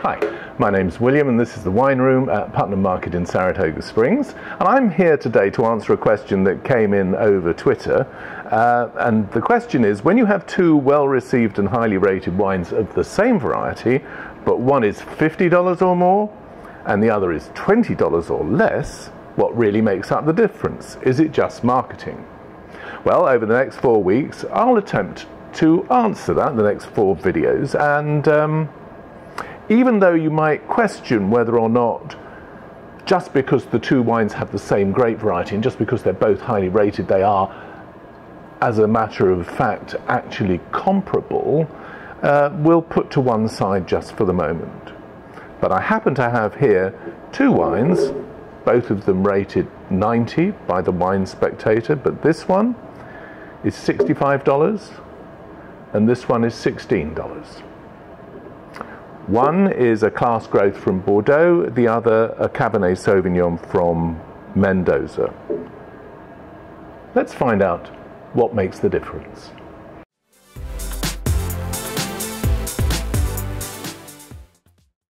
Hi, my name's William and this is the Wine Room at Putnam Market in Saratoga Springs. And I'm here today to answer a question that came in over Twitter. Uh, and the question is when you have two well received and highly rated wines of the same variety, but one is $50 or more and the other is $20 or less, what really makes up the difference? Is it just marketing? Well, over the next four weeks, I'll attempt to answer that in the next four videos and um, even though you might question whether or not just because the two wines have the same grape variety and just because they're both highly rated, they are, as a matter of fact, actually comparable, uh, we'll put to one side just for the moment. But I happen to have here two wines, both of them rated 90 by the Wine Spectator, but this one is $65 and this one is $16. One is a class growth from Bordeaux, the other a Cabernet Sauvignon from Mendoza. Let's find out what makes the difference.